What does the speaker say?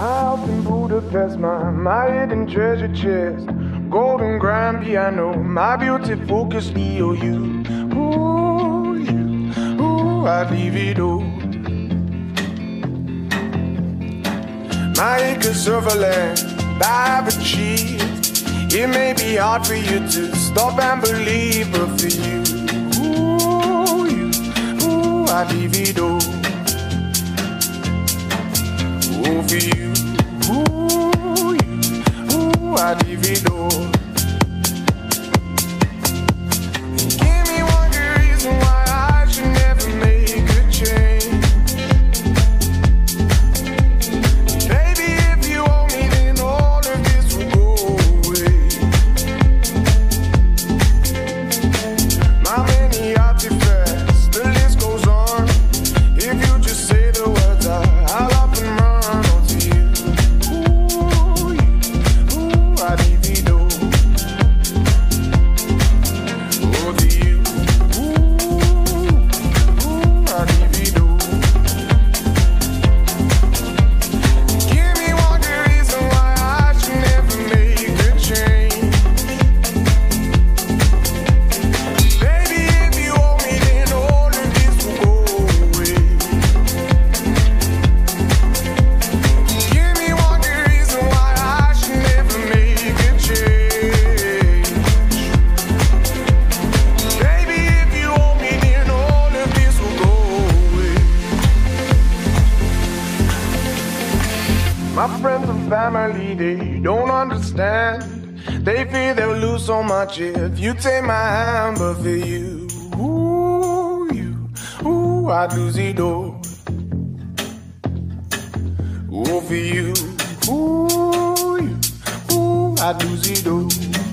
house in Budapest, my, my hidden treasure chest. Golden grand piano, my beauty focus, Leo, you. Ooh, you. Ooh, I'd leave it all. My acres of land I've achieved. It may be hard for you to stop and believe, but for you, ooh, you, ooh, I'd leave it all. For you, ooh, ooh, I'd leave My friends and family, they don't understand. They fear they'll lose so much if you take my hand, but for you, ooh, you, ooh, I'd lose it all. Ooh, for you, ooh, you, ooh, I'd lose it all.